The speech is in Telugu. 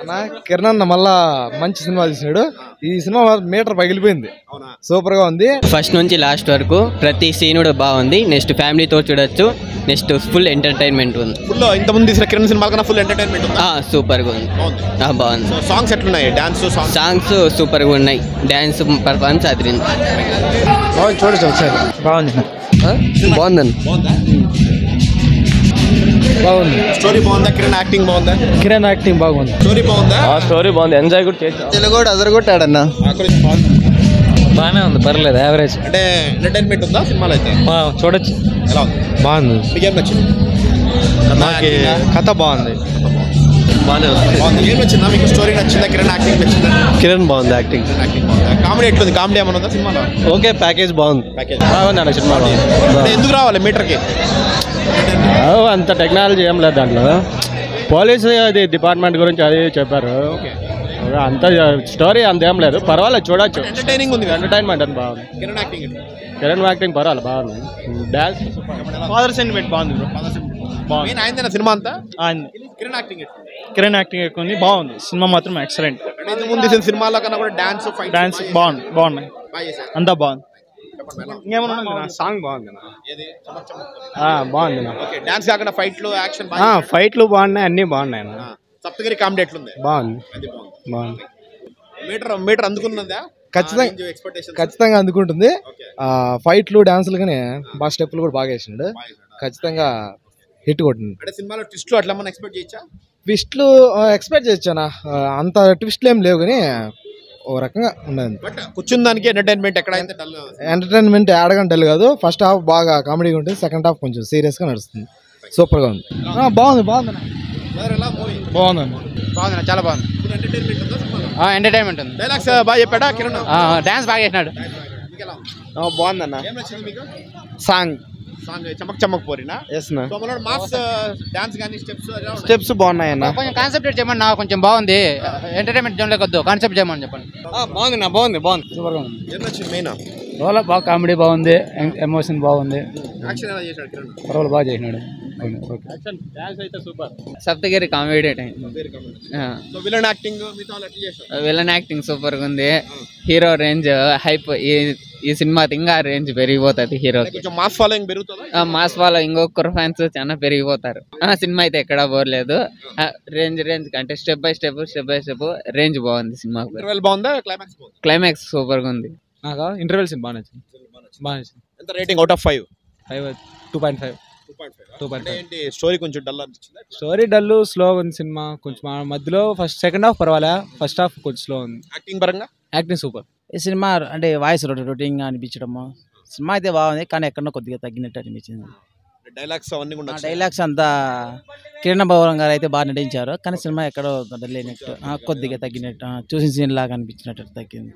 అన్న కిరణ్ అన్న మళ్ళా మంచి సినిమా తీసినాడు. ఈ సినిమా మీటర్ పగిలిపోయింది. అవునా? సూపర్గా ఉంది. ఫస్ట్ నుంచి లాస్ట్ వరకు ప్రతి సీన్ కూడా బాగుంది. నెక్స్ట్ ఫ్యామిలీతో చూడొచ్చు. నెక్స్ట్ ఫుల్ ఎంటర్టైన్మెంట్ ఉంది. ఫుల్ ఇంత ముందు తీసిన కిరణ్ సినిమా కన్నా ఫుల్ ఎంటర్టైన్మెంట్ ఉందా? ఆ, సూపర్గా ఉంది. బాగుంది. బాగుంది. సాంగ్స్ ఎట్లున్నాయి? Dance songs? సాంగ్స్ సూపర్గా ఉన్నాయి. డ్యాన్స్ పర్ఫార్మెన్స్ అదిరింది. చూడొచ్చు ఒకసారి. బాగుంది. బాగుందండి బాగుందా. స్టోరీ బాగుందా? కిరణ్ యాక్టింగ్ బాగుందా? కిరణ్ యాక్టింగ్ బాగుంది. స్టోరీ బాగుందా? స్టోరీ బాగుంది. ఎంజాయ్ కూడా చేసి తెలుగు అదరగొట్టాడన్న. బాగానే ఉంది పర్లేదు యావరేజ్. అంటే ఎంటర్టైన్మెంట్ ఉందా సినిమాలో అయితే? చూడొచ్చు. ఎలా ఉంది? బాగుంది. మీకేం నచ్చింది? నాకు కథ బాగుంది. బాగానే ఉంది బాగుంది. ఏం నచ్చిందా? మీకు స్టోరీ నచ్చిందా? కిరణ్ యాక్టింగ్ నచ్చిందా? కిరణ్ బాగుంది యాక్టింగ్ యాక్టింగ్ బాగుందా. కామెడీ ఎట్లుంది? కామెడీ ఏమైనా ఉందా సినిమాలో? ఓకే ప్యాకేజ్ బాగుంది. ప్యాకేజ్ బాగుంది అన్న సినిమా. ఎందుకు రావాలి మీటర్కి? అంత టెక్నాలజీ ఏం లేదు దాంట్లో. పోలీసు అది డిపార్ట్మెంట్ గురించి అది చెప్పారు. అంత స్టోరీ అంత ఏం లేదు. పర్వాలేదు చూడొచ్చు. ఎంటర్టైనింగ్ ఉంది ఎంటర్టైన్మెంట్ అని బాగుంది. కిరణ్ యాక్టింగ్ కిరణ్ యాక్టింగ్ పర్వాలేదు బాగుంది. డాన్స్ ఫాదర్ సెంటిమెంట్ బాగుంది బ్రో మెయిన్ అయిందేనా సినిమా అంతా? బాగుంది కిరణ్ యాక్టింగ్? కిరణ్ యాక్టింగ్ ఎక్కువ ఉంది. బాగుంది. సినిమా మాత్రం ఎక్సలెంట్ ముందు తీసిన సినిమాలో కన్నా కూడా డాన్స్ ఫైట్ డాన్స్ బాగుంది. బాగున్నాయి అంతా బాగుంది. ఇంకేమన్నా సాంగ్ బాగుంది బాగుంది ఓకే డాన్స్ కాకుండా ఫైట్లు యాక్షన్ ఫైట్లు బాగున్నాయి అన్ని బాగున్నాయి సప్తగిరి కామెడీ ఎట్లుంది? బాగుంది. అది బాగుంది. బాగుంది. మీటర్ మీటర్ అందుకున్నదా? ఖచ్చితంగా- అందుకుంటుంది. ఫైట్లు డాన్సులు కానీ బాగా స్టెప్పులు కూడా బాగా వేసినాడు ఖచ్చితంగా హిట్ కొట్టింది అంటే సినిమాలో ట్విస్ట్లు అట్లా మనం ఎక్స్పెక్ట్ చేయొచ్చా? ట్విస్ట్లు ఎక్స్పెక్ట్ చేయొచ్చానా అంత ట్విస్ట్లు ఏం లేవు కానీ ఓ రకంగా బట్ కూర్చున్న దానికి ఎంటర్టైన్మెంట్ ఎక్కడైతే డల్ ఎంటర్టైన్మెంట్ ఆడగంట కాదు. ఫస్ట్ హాఫ్ బాగా కామెడీగా ఉంటుంది. సెకండ్ హాఫ్ కొంచెం సీరియస్గా నడుస్తుంది. సూపర్గా ఉంది. బాగుంది బాగుంది బాగుందండి. బాగుంది చాలా బాగుంది. ఎంటర్టైన్మెంట్ ఉందా సినిమాలో? ఎంటర్టైన్మెంట్ ఉంది. డైలాగ్స్ బాగా చెప్పాడా కిరణ్? డాన్స్ బాగా చేసినాడు? బాగుందన్న ఏం నచ్చింది మీకు? Song song చమక్ చమక్ పోరినా? Yes mass dance steps steps బాగున్నాయన్న. కొంచెం కాన్సెప్ట్ చేయమని నాకు కొంచెం బాగుంది. ఎంటర్టైన్మెంట్ జోన్లోకి వద్దు కాన్సెప్ట్ చేయమని చెప్పండి. బాగుంది నా బాగుంది బాగుంది. ఉంది. నచ్చింది మెయిన్? రోల్ బాగా కామెడీ బాగుంది ఎమోషన్ బాగుంది. యాక్షన్ ఎలా చేశాడు కిరణ్? రోల్ బాగా చేసినాడు. Super. Saptagiri comedy villain acting acting సూపర్గా ఉంది. హీరో రేంజ్ హైప్ ఈ ఈ సినిమా ఇంకా రేంజ్ పెరిగిపోతుంది హీరోకి. కొంచెం మాస్ ఫాలోయింగ్ పెరుగుతుందా? మాస్ వాళ్ళ ఇంకొకరు ఫ్యాన్స్ చాలా పెరిగిపోతారు. ఆ సినిమా అయితే ఎక్కడా పోలేదు రేంజ్ రేంజ్ అంటే step by step step by step range బాగుంది బాగుందా? క్లైమాక్స్ బాగుందా? క్లైమాక్స్ సూపర్గా ఉంది. నాకు? ఇంటర్వెల్ సీన్ బాగా నచ్చింది బాగా నచ్చింది ఎంత rating out of five five two point five two point ఏంటి? స్టోరీ కొంచెం డల్ అనిపించిందా? స్టోరీ డల్ స్లో ఉంది సినిమా. కొంచెం మధ్యలో ఫస్ట్ సెకండ్ హాఫ్ పర్వాలే. ఫస్ట్ హాఫ్ కొంచెం స్లో ఉంది. యాక్టింగ్ పరంగా? యాక్టింగ్ సూపర్ ఈ సినిమా అంటే వాయిస్ రొటీన్గా అనిపించడము. సినిమా అయితే బాగుంది కానీ ఎక్కడో కొద్దిగా తగ్గినట్టు అనిపించింది. డైలాగ్స్ అవన్నీ కూడా. డైలాగ్స్ అంతా కిరణ్ భవన్ గారు అయితే బాగా నటించారు కానీ సినిమా ఎక్కడో లేనట్టు కొద్దిగా తగ్గినట్టు. చూసిన సీన్ లాగా అనిపించినట్టు తగ్గింది.